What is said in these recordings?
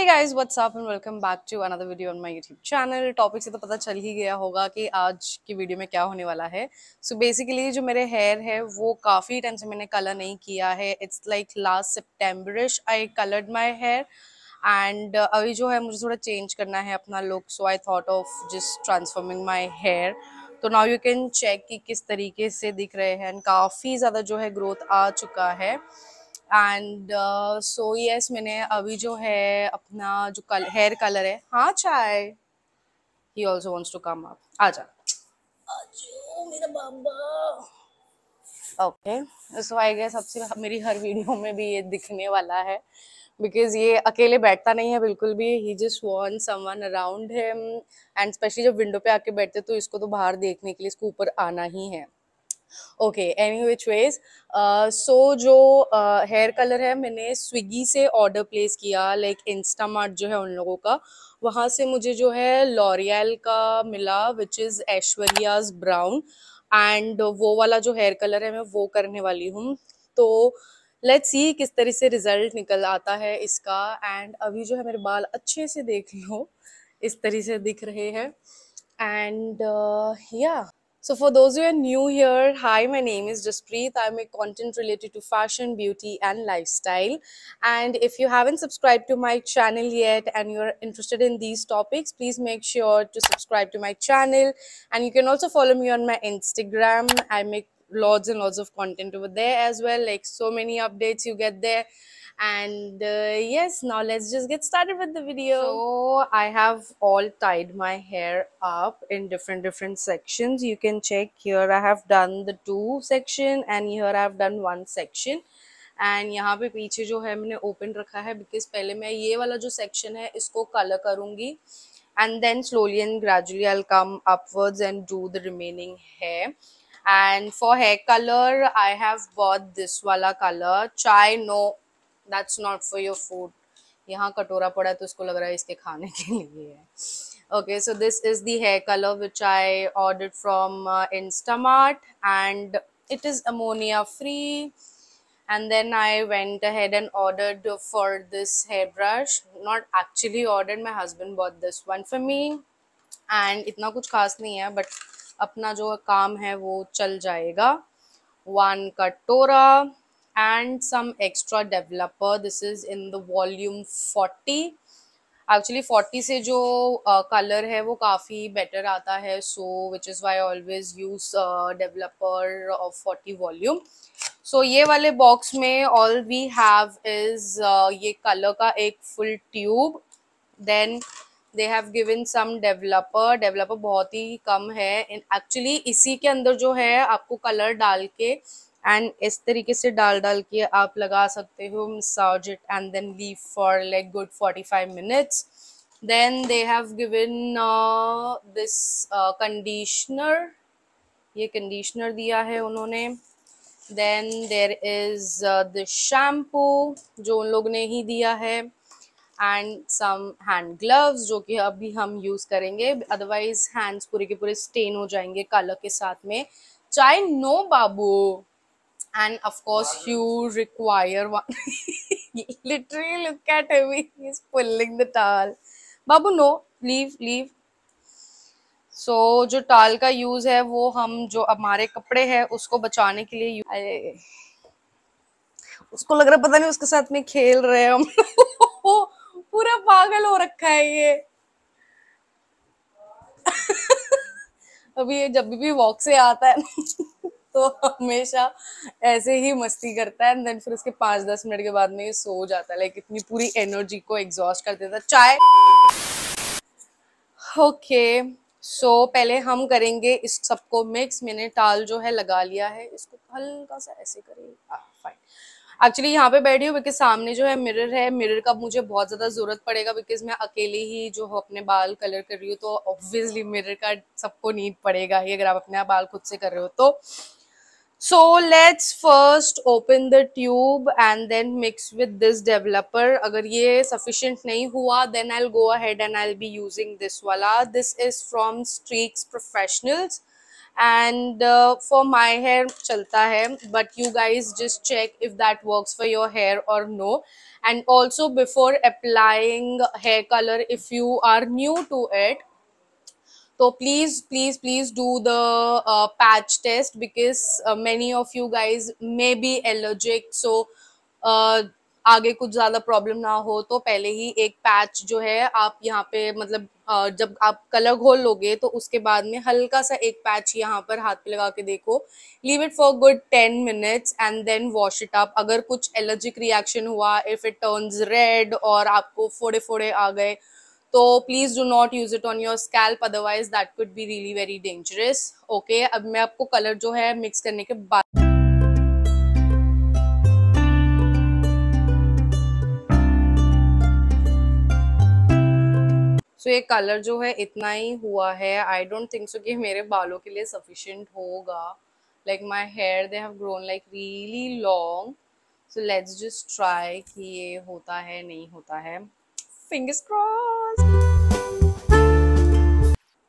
Hey guys, what's up and welcome back to another video on my YouTube channel. Topic से तो पता चल ही गया होगा कि आज की वीडियो में क्या होने वाला है। सो so बेसिकली जो मेरे हेयर है वो काफ़ी टाइम से मैंने कलर नहीं किया है। It's like last Septemberish I coloured my hair and अभी जो है मुझे थोड़ा चेंज करना है अपना look so I thought of just transforming my hair तो नाउ यू कैन चेक कि किस तरीके से दिख रहे हैं एंड काफ़ी ज़्यादा जो है ग्रोथ आ चुका है। एंड सो यस मैंने अभी जो है अपना जो कल हेयर कलर है हाँ Chai he also wants to come up आ जा. मेरा बाबा ओके सो आई गेस सबसे मेरी हर वीडियो में भी ये दिखने वाला है. बिकॉज़ ये अकेले बैठता नहीं है बिल्कुल भी. He just want someone around him and specially जब विंडो पे आके बैठते तो इसको तो बाहर देखने के लिए इसको ऊपर आना ही है. Okay any which ways so जो हेयर uh, कलर है मैंने स्विगी से ऑर्डर प्लेस किया लाइक like इंस्टामार्ट जो है उन लोगों का। वहाँ से मुझे जो है लॉरियल का मिला which is Aishwarya's brown and वो वाला जो हेयर कलर है मैं वो करने वाली हूँ। तो लेट्स सी किस तरह से रिज़ल्ट निकल आता है इसका। एंड अभी जो है मेरे बाल अच्छे से देख लो इस तरह से दिख रहे हैं। एंड या uh, yeah. So for those who are new here, hi, my name is Jaspreet. I make content related to fashion, beauty and lifestyle. And if you haven't subscribed to my channel yet and you're interested in these topics, please make sure to subscribe to my channel. And you can also follow me on my Instagram. I make lots and lots of content over there as well, like so many updates you get there and uh, yes now let's just get started with the video so i have all tied my hair up in different different sections you can check here i have done the two section and here i have done one section and यहाँ पे पीछे जो है मैंने open रखा है because पहले मैं ये वाला जो सेक्शन है इसको कलर करूँगी and then slowly and gradually I come upwards and do the remaining hair and for hair color i have bought this wala color chai no that's not for your food यहाँ कटोरा पड़ा है तो उसको लग रहा है इसके खाने के लिए है okay so this is the hair colour which I order from Instamart and it is ammonia free and then I went ahead and ordered for this hairbrush not actually ordered my husband bought this one for me and इतना कुछ खास नहीं है but अपना जो काम है वो चल जाएगा one कटोरा and some extra developer. This is in the volume 40 actually 40 से जो कलर uh, है वो काफ़ी बेटर आता है so which is why always use developer of 40 volume so ये वाले बॉक्स में ऑल वी हैव इज़ ये कलर का एक full tube then they have given some developer developer बहुत ही कम है. एक्चुअली इसी के अंदर जो है आपको कलर डाल के एंड इस तरीके से डाल डाल के आप लगा सकते हो, massage it and then leave for like good 45 minutes. Then they have given this conditioner. ये कंडीशनर दिया है उन्होंने। Then there is the shampoo जो उन लोग ने ही दिया है एंड सम हैंड ग्लव्स जो कि अभी हम यूज़ करेंगे। अदरवाइज़ हैंड्स पूरे के पूरे स्टेन हो जाएँगे कलर के साथ में। चाहे नो बाबू and of course you require one literally look at him he's pulling the towel babu no leave leave so so, जो टाल का यूज़ है वो हम जो हमारे कपड़े हैं उसको बचाने के लिए अरे उसको लग रहा पता नहीं उसके साथ में खेल रहे हैं हम पूरा पागल हो रखा है ये अभी ये जब भी वॉक से आता है तो हमेशा ऐसे ही मस्ती करता है एंड देन फिर उसके पाँच दस मिनट के बाद में ये सो जाता है। लाइक इतनी पूरी एनर्जी को एग्जॉस्ट कर देता चाय ओके सो so, पहले हम करेंगे इस सबको मिक्स मैंने टाल जो है लगा लिया है। इसको हल्का सा ऐसे करेंगे फाइन एक्चुअली यहाँ पे बैठी हूँ बिकॉज़ सामने जो है मिरर है। मिरर का मुझे बहुत ज़्यादा ज़रूरत पड़ेगा बिकॉज़ मैं अकेले ही जो अपने बाल कलर कर रही हूँ तो ऑब्वियसली मिरर का सबको नीड पड़ेगा ही अगर आप अपने बाल खुद से कर रहे हो तो। So let's first open the tube and then mix with this developer agar ye sufficient nahi hua then i'll go ahead and i'll be using this wala this is from streaks professionals and for my hair चलता है but you guys just check if that works for your hair और no and also before applying hair color if you are new to it please do the uh, patch test because uh, many of you guys may be allergic. So uh, आगे कुछ ज़्यादा problem ना हो तो पहले ही एक patch जो है आप यहाँ पे मतलब जब आप कलर घोल लोगे तो उसके बाद में हल्का सा एक पैच यहाँ पर हाथ पे लगा के देखो। Leave it for good ten minutes and then wash it up अगर कुछ एलर्जिक रिएक्शन हुआ इफ़ इट टर्न्स रेड और आपको फोड़े फोड़े आ गए तो please do not use it on your scalp otherwise that could be really very dangerous okay अब मैं आपको कलर जो है मिक्स करने के बाद सो so, ये कलर जो है इतना ही हुआ है। आई डोंट थिंक सो कि मेरे बालों के लिए सफिशिएंट होगा। Like my hair they have grown like really long so let's just try कि ये होता है नहीं होता है। फिंगर्स क्रॉस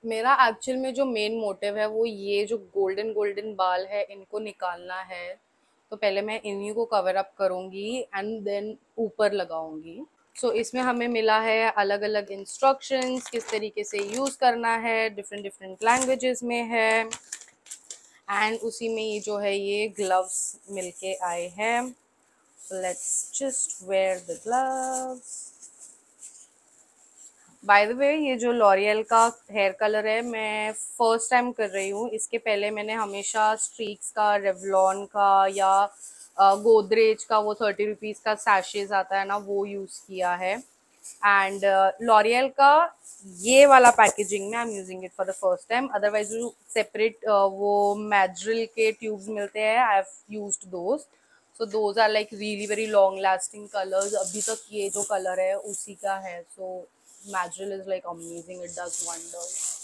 मेरा एक्चुअल में जो मेन मोटिव है वो ये जो गोल्डन गोल्डन बाल है इनको निकालना है तो पहले मैं इन्हीं को कवर अप करूँगी एंड देन ऊपर लगाऊँगी। सो so, इसमें हमें मिला है अलग अलग इंस्ट्रक्शंस किस तरीके से यूज़ करना है डिफरेंट डिफरेंट लैंग्वेजेस में है एंड उसी में ये जो है ये ग्लव्स मिलके आए हैं। Let's just wear the gloves by the way ये जो लॉरियल का हेयर कलर है, मैं फ़र्स्ट टाइम कर रही हूँ। इसके पहले मैंने हमेशा स्ट्रीक्स का रेवलॉन का या गोदरेज का, वो थर्टी रुपीज़ का सैशेज आता है ना, वो यूज़ किया है। एंड लॉरियल का ये वाला पैकेजिंग में I am using it for the first time otherwise जो सेपरेट वो मैड्रिल के ट्यूब्स मिलते हैं I have used those so those are like really very long lasting colours अभी तक ये जो कलर है, उसी का है। So Majirel is like amazing it does wonders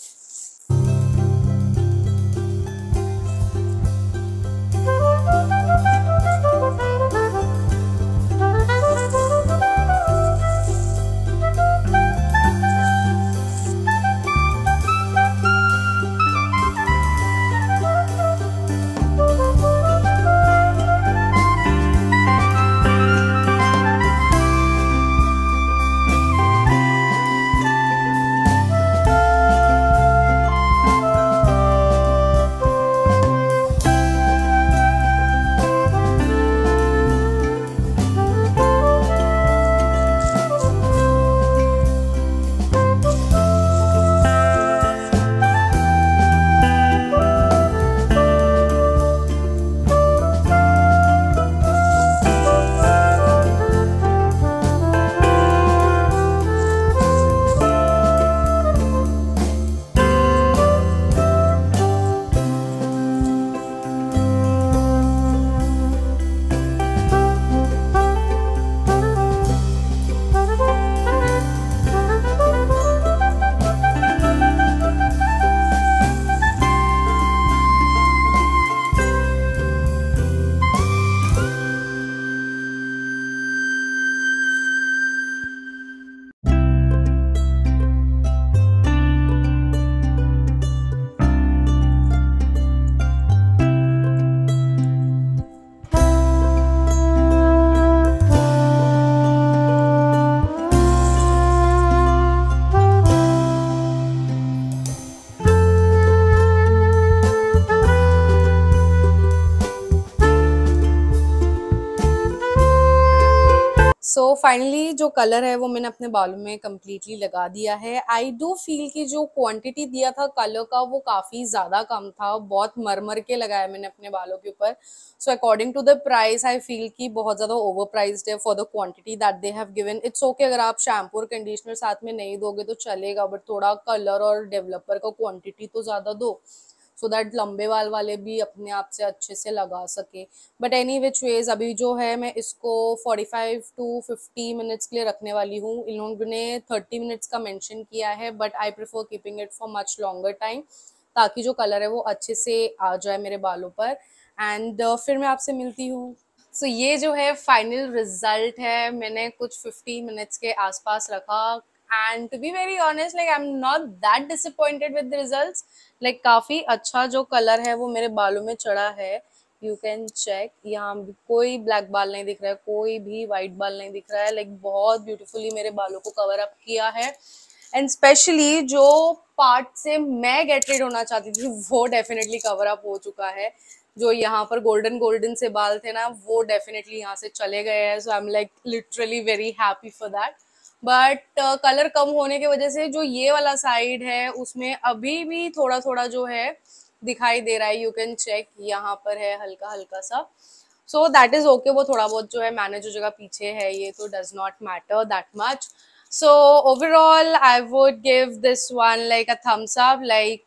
finally जो कलर है वो मैंने अपने बालों में कम्प्लीटली लगा दिया है। आई डू फील कि जो क्वांटिटी दिया था कलर का वो काफ़ी ज़्यादा कम था। बहुत मर मर के लगाया मैंने अपने बालों के ऊपर। So according to the price I feel कि बहुत ज़्यादा ओवर प्राइज है for the quantity that they have given it's okay अगर आप शैम्पू और कंडीशनर साथ में नहीं दोगे तो चलेगा बट थोड़ा कलर और डेवलपर का क्वान्टिटी तो ज़्यादा दो। सो दैट लंबे वाल वाले भी अपने आप से अच्छे से लगा सके। बट एनी विच वेज अभी जो है मैं इसको 45 टू 50 मिनट्स के लिए रखने वाली हूँ। इन लोगों ने 30 मिनट्स का मेंशन किया है but I prefer keeping it for much longer time ताकि जो कलर है वो अच्छे से आ जाए मेरे बालों पर। एंड uh, फिर मैं आपसे मिलती हूँ। सो so, ये जो है फाइनल रिज़ल्ट है मैंने कुछ 50 मिनट्स के आसपास रखा। And to be very honest like I am not that disappointed with result like काफ़ी अच्छा जो कलर है वो मेरे बालों में चढ़ा है। यू कैन चेक यहाँ कोई ब्लैक बाल नहीं दिख रहा है कोई भी व्हाइट बाल नहीं दिख रहा है। लाइक like, बहुत ब्यूटीफुली मेरे बालों को कवर अप किया है। एंड स्पेशली जो पार्ट से मैं गेट रेड होना चाहती थी वो डेफिनेटली कवर अप हो चुका है। जो यहाँ पर गोल्डन गोल्डन से बाल थे ना वो डेफिनेटली यहाँ से चले गए हैं। So I am like literally very happy for that but colour कम होने की वजह से जो ये वाला साइड है, उसमें अभी भी थोड़ा थोड़ा जो है, दिखाई दे रहा है। यू कैन चेक यहाँ पर है हल्का हल्का सा। सो दैट इज़ ओके वो थोड़ा बहुत जो है मैंने जो जगह पीछे है। ये तो does not matter that much so overall I would give this one like a thumbs up like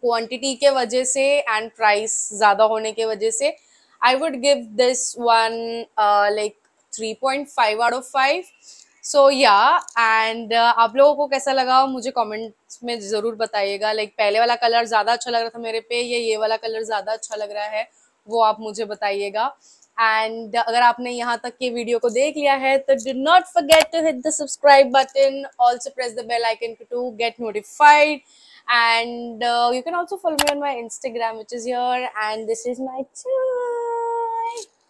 quantity के वजह से एंड प्राइस ज़्यादा होने के वजह से I would give this one like three point five out of five so या and आप लोगों को कैसा लगा? मुझे कमेंट्स में ज़रूर बताइएगा। लाइक like, पहले वाला कलर ज़्यादा अच्छा लग रहा था मेरे पे या ये वाला कलर ज़्यादा अच्छा लग रहा है वो आप मुझे बताइएगा। एंड अगर आपने यहाँ तक के वीडियो को देख लिया है तो do not forget to hit the subscribe button also press the bell icon to get notified uh, you can also follow me on my instagram which is here. And this is my channel.